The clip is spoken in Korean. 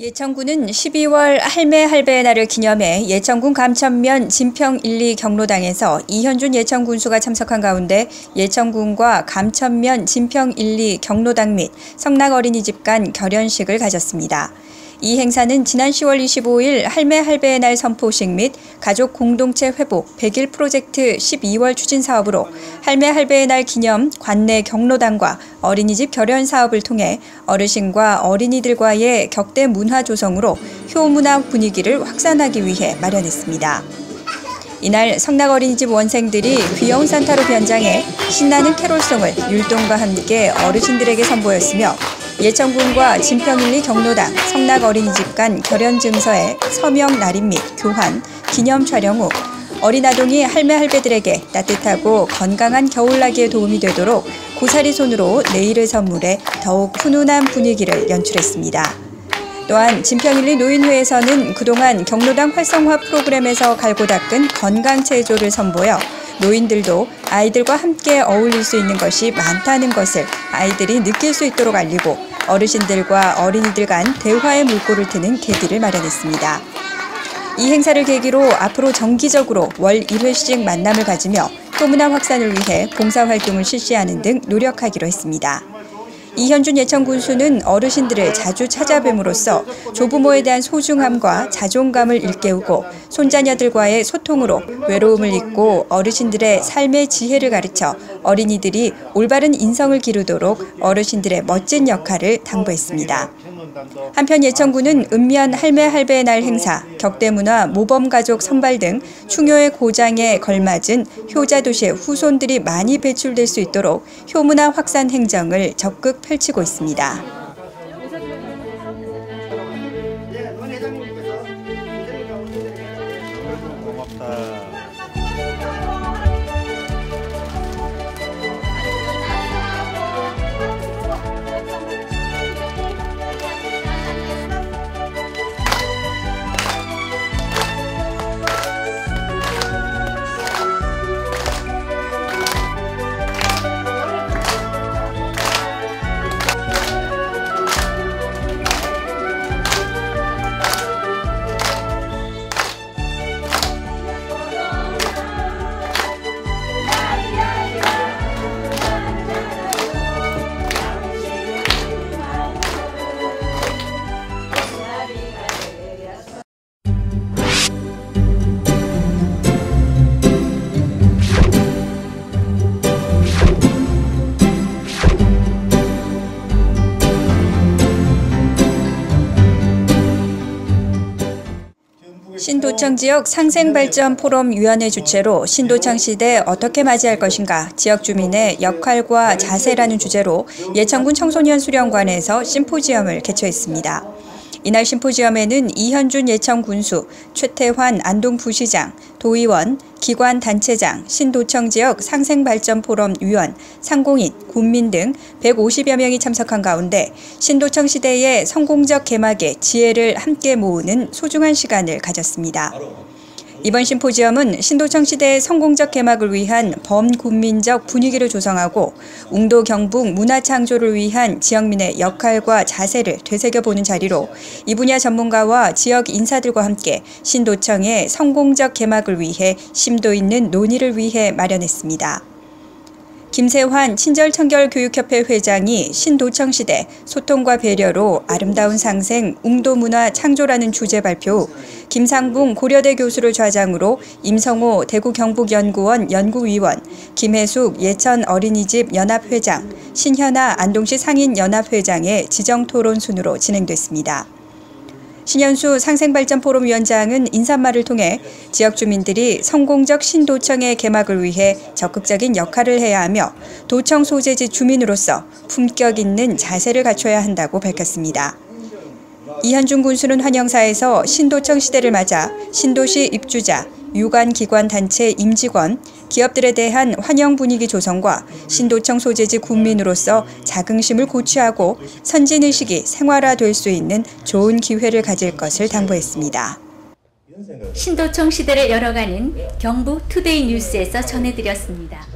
예천군은 12월 할매 할배의 날을 기념해 예천군 감천면 진평 1, 2 경로당에서 이현준 예천 군수가 참석한 가운데 예천군과 감천면 진평 1, 2 경로당 및 성락 어린이집 간 결연식을 가졌습니다. 이 행사는 지난 10월 25일 할매 할배의 날 선포식 및 가족 공동체 회복 100일 프로젝트 12월 추진 사업으로 할매 할배의 날 기념 관내 경로당과 어린이집 결연 사업을 통해 어르신과 어린이들과의 격대 문화 조성으로 효문화 분위기를 확산하기 위해 마련했습니다. 이날 성락 어린이집 원생들이 귀여운 산타로 변장해 신나는 캐롤송을 율동과 함께 어르신들에게 선보였으며 예천군과 진평일리 경로당 성락 어린이집 간 결연 증서의 서명 날인 및 교환, 기념 촬영 후 어린 아동이 할매 할배들에게 따뜻하고 건강한 겨울나기에 도움이 되도록 고사리 손으로 내일을 선물해 더욱 훈훈한 분위기를 연출했습니다. 또한 진평일리 노인회에서는 그동안 경로당 활성화 프로그램에서 갈고 닦은 건강 체조를 선보여 노인들도 아이들과 함께 어울릴 수 있는 것이 많다는 것을 아이들이 느낄 수 있도록 알리고 어르신들과 어린이들 간 대화의 물꼬를 트는 계기를 마련했습니다. 이 행사를 계기로 앞으로 정기적으로 월 1회씩 만남을 가지며 소문화 확산을 위해 봉사활동을 실시하는 등 노력하기로 했습니다. 이현준 예천 군수는 어르신들을 자주 찾아뵈므로써 조부모에 대한 소중함과 자존감을 일깨우고 손자녀들과의 소통으로 외로움을 잊고 어르신들의 삶의 지혜를 가르쳐 어린이들이 올바른 인성을 기르도록 어르신들의 멋진 역할을 당부했습니다. 한편 예천군은 읍면 할매 할배의 날 행사, 격대문화 모범가족 선발 등 충효의 고장에 걸맞은 효자도시의 후손들이 많이 배출될 수 있도록 효문화 확산 행정을 적극 펼치고 있습니다. 신도청 지역 상생발전 포럼 위원회 주최로 신도청 시대 어떻게 맞이할 것인가 지역 주민의 역할과 자세라는 주제로 예천군 청소년 수련관에서 심포지엄을 개최했습니다. 이날 심포지엄에는 이현준 예천 군수, 최태환 안동 부시장, 도의원, 기관 단체장, 신도청 지역 상생발전 포럼 위원, 상공인, 군민 등 150여 명이 참석한 가운데 신도청 시대의 성공적 개막에 지혜를 함께 모으는 소중한 시간을 가졌습니다. 이번 심포지엄은 신도청 시대의 성공적 개막을 위한 범국민적 분위기를 조성하고 웅도 경북 문화 창조를 위한 지역민의 역할과 자세를 되새겨보는 자리로 이 분야 전문가와 지역 인사들과 함께 신도청의 성공적 개막을 위해 심도 있는 논의를 위해 마련했습니다. 김세환 친절청결교육협회 회장이 신도청 시대 소통과 배려로 아름다운 상생 웅도문화 창조라는 주제 발표 후 김상붕 고려대 교수를 좌장으로 임성호 대구 경북연구원 연구위원, 김혜숙 예천 어린이집 연합회장, 신현아 안동시 상인연합회장의 지정토론 순으로 진행됐습니다. 신현수 상생발전포럼 위원장은 인사말을 통해 지역 주민들이 성공적 신도청의 개막을 위해 적극적인 역할을 해야 하며 도청 소재지 주민으로서 품격 있는 자세를 갖춰야 한다고 밝혔습니다. 이현준 군수는 환영사에서 신도청 시대를 맞아 신도시 입주자, 유관기관 단체 임직원, 기업들에 대한 환영 분위기 조성과 신도청 소재지 군민으로서 자긍심을 고취하고 선진의식이 생활화될 수 있는 좋은 기회를 가질 것을 당부했습니다. 신도청 시대를 열어가는 경북 투데이 뉴스에서 전해드렸습니다.